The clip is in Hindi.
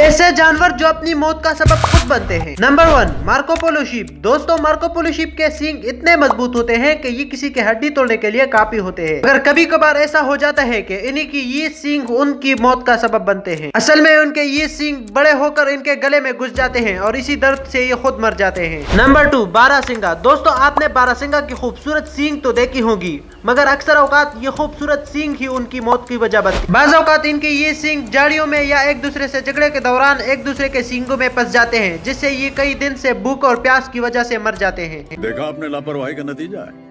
ऐसे जानवर जो अपनी मौत का सबब खुद बनते हैं। Number one Marco Polo sheep दोस्तों मार्कोपोलो शीप के सींग इतने मज़बूत होते हैं कि ये किसी के हड्डी तोड़ने के लिए काफ़ी होते हैं। अगर कभी कभार ऐसा हो जाता है कि इन्हीं की ये सींग उनकी मौत का सबब बनते हैं। असल में उनके ये सींग बड़े होकर इनके गले में घुस जाते हैं और इसी दर्द से ये खुद मर जाते हैं। नंबर टू बारह सिंगा दोस्तों, आपने बारह सिंगा की खूबसूरत सींग तो देखी होगी, मगर अक्सर अवकात ये खूबसूरत सींग ही उनकी मौत की वजह बनती बाज इनकी ये सींग जाड़ियों में या एक दूसरे से झगड़े के दौरान एक दूसरे के सींगों में फंस जाते हैं, जिससे ये कई दिन से भूख और प्यास की वजह से मर जाते हैं। देखा आपने लापरवाही का नतीजा है?